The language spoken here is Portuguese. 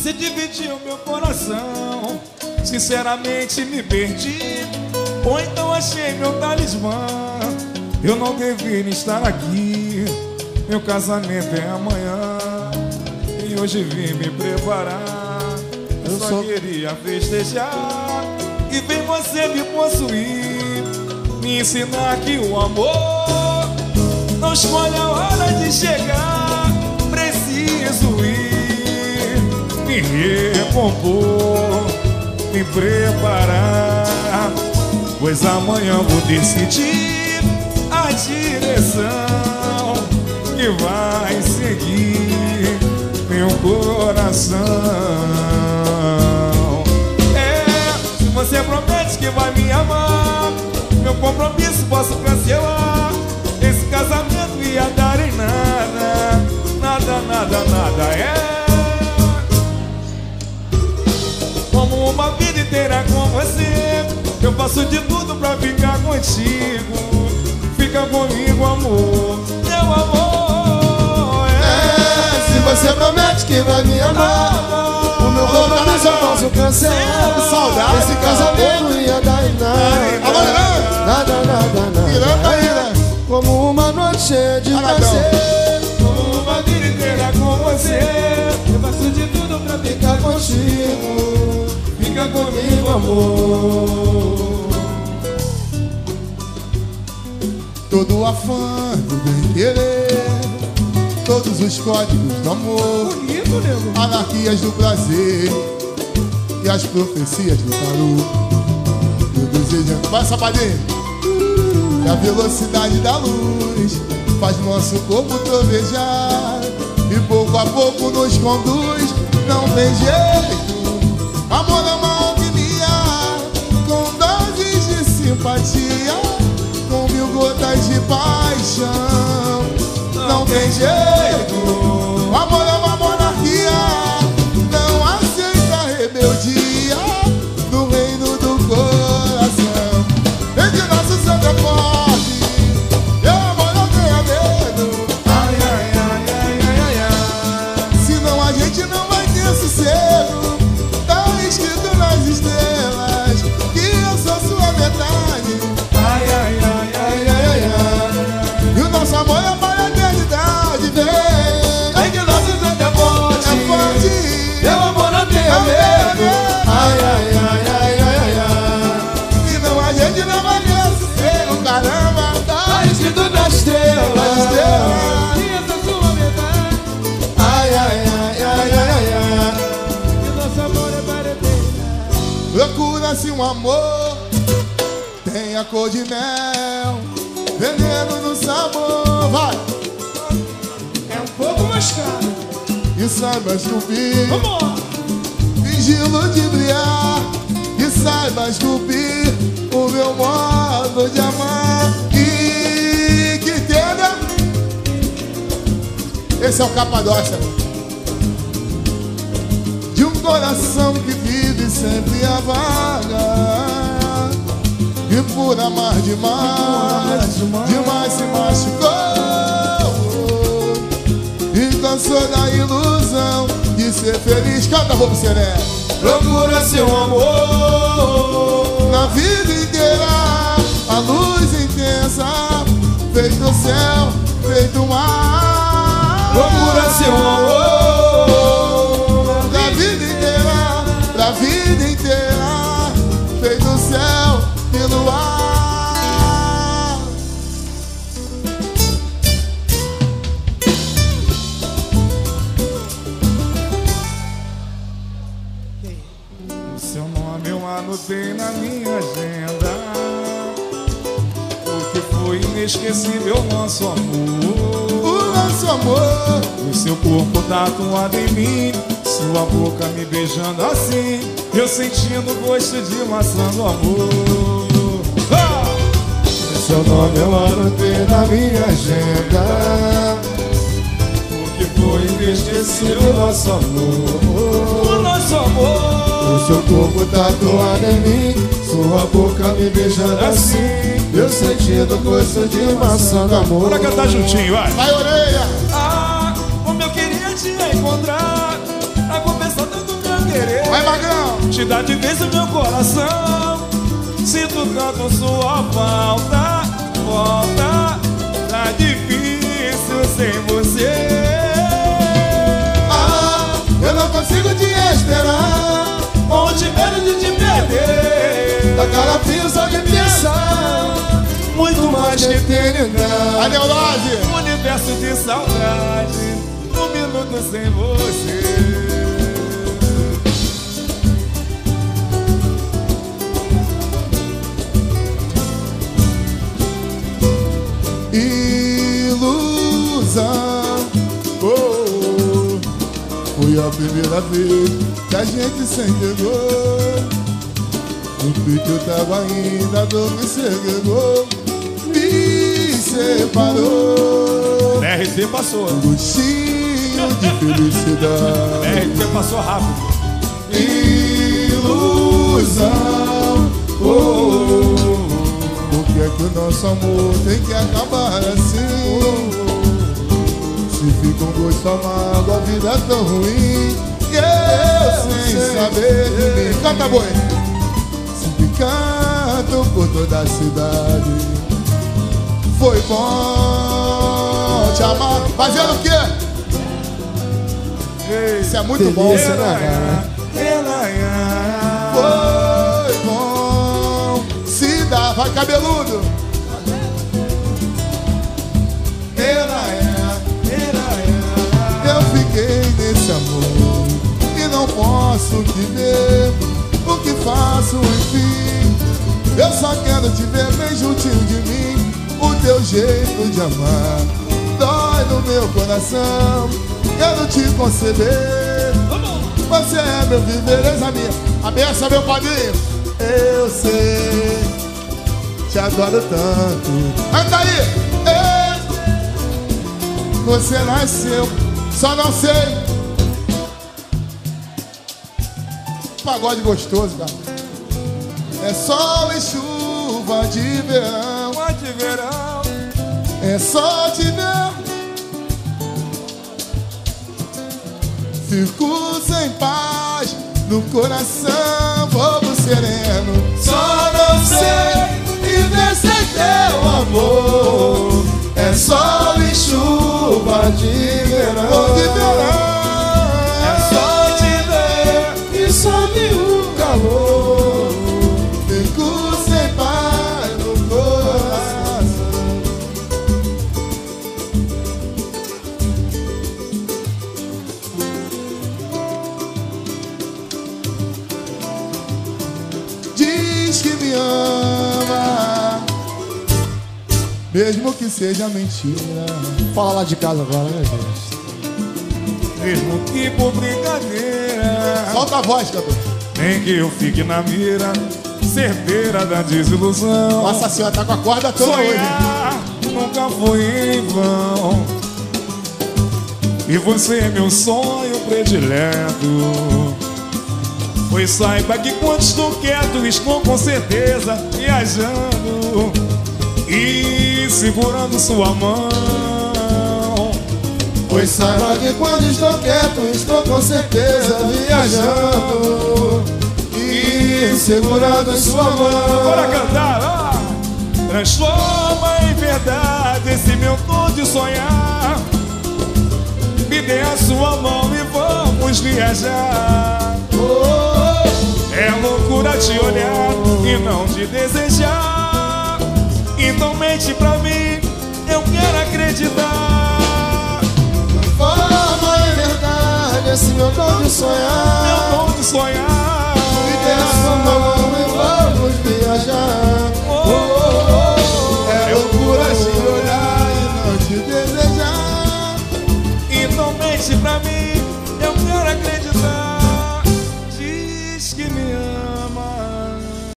Você dividiu meu coração. Sinceramente me perdi. Ou então achei meu talismã. Eu não deveria estar aqui. Meu casamento é amanhã. E hoje vim me preparar. Eu, só, só queria festejar. E vem você me possuir. Me ensinar que o amor não escolhe a hora de chegar. Me recompor, me preparar. Pois amanhã vou decidir a direção que vai seguir meu coração. É, se você promete que vai me amar, meu compromisso posso cancelar. Faço de tudo pra ficar contigo. Fica comigo, amor, meu amor. É, se você promete que vai me amar, o meu compromisso eu posso cancelar. Saudade. Esse casamento ia dar em nada. Nada, nada, nada. Irã tá né? Como uma noite cheia de prazer. Como uma vida inteira com você. Eu faço de tudo pra Ficar contigo, Fica comigo, amor. Todo afã do bem querer, todos os códigos do amor, Bonito, anarquias do prazer. E as profecias do tarô. Eu desejando, vai sapadinho, que a velocidade da luz faz nosso corpo trovejar. E pouco a pouco nos conduz. Não tem jeito, amor é uma alquimia com doses de simpatia, um amor, tenha cor de mel, veneno no sabor, vai! É um pouco mais caro. E saiba esculpir, Vamos! de brilhar, e saiba esculpir o meu modo de amar. E que entenda, esse é o Capadócia, de um coração que sempre a vaga. E por amar demais, demais se machucou E cansou da ilusão de ser feliz Canta, Roubo Seré Procura seu amor. Na vida inteira, a luz intensa Feito o céu, feito o mar Procura seu amor. Anotei na minha agenda. Porque foi inesquecível nosso amor. O nosso amor O seu corpo tatuado em mim, sua boca me beijando assim, eu sentindo o gosto de maçã do amor. Ah! Seu nome eu anotei na minha agenda Porque foi inesquecível nosso amor. O nosso amor. O seu corpo tatuado em mim Sua boca me beijando assim. Eu sentindo gosto de maçã do amor. Bora cantar juntinho, vai. Vai, orelha! Ah, como eu queria te encontrar. Pra conversar tanto Vai, Magrão. Te dá de vez o meu coração. Sinto tanto sua falta. Volta Tá difícil sem você Da cara fria só de pensar. Muito mais que eternidade. A neurose. um universo de saudade Um minuto sem você Ilusão. Oh, oh. Foi a primeira vez que a gente se entregou. Que eu tava ainda, a dor me segregou. Me separou. RC passou Gostinho de felicidade. RC passou rápido Ilusão. Oh, oh, oh. Por que é que o nosso amor tem que acabar assim? Se fica um gosto amargo, a vida é tão ruim. Eu sem saber de mim. Canta, boi. Toda a cidade. Foi bom te amar. Fazendo o quê? Isso é muito bom. Delícia, né? Foi bom se dá, vai cabeludo. Eu fiquei nesse amor e não posso te ver. O que faço, enfim? Eu só quero te ver bem juntinho de mim. O teu jeito de amar dói no meu coração. Quero te conceder. Você é meu viver, minha. A benção, meu padrinho. Eu sei, te adoro tanto. Canta aí! Ei, Você nasceu, só não sei. Pagode gostoso, cara. É sol e chuva de verão. de verão É só te ver. Fico sem paz no coração, bobo sereno. Só não sei viver sem teu amor. É sol e chuva de verão. De verão. É só te ver E some o me ama, mesmo que seja mentira. Fala lá de casa agora, né, gente? Mesmo que por brincadeira Solta a voz, cantor. Nem que eu fique na mira Certeira da desilusão Nossa senhora tá com a corda toda hoje. Sonhar nunca foi em vão E você é meu sonho predileto Pois saiba que quando estou quieto Estou com certeza viajando E segurando sua mão Pois saiba que quando estou quieto, estou com certeza viajando e segurando sua Bora mão. cantar, ó! Transforma em verdade esse meu tom de sonhar. Me dê a sua mão e vamos viajar. Loucura te olhar e não te desejar. Então mente pra mim, eu quero acreditar. Forma em verdade esse meu dom de Meu sonhar. tom de sonhar.